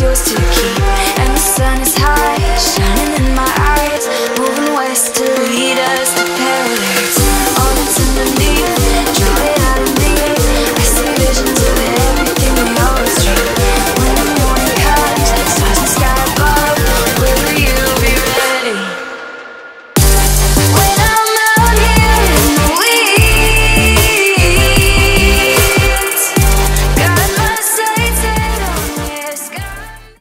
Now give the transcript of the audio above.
yours to keep, and the sun is.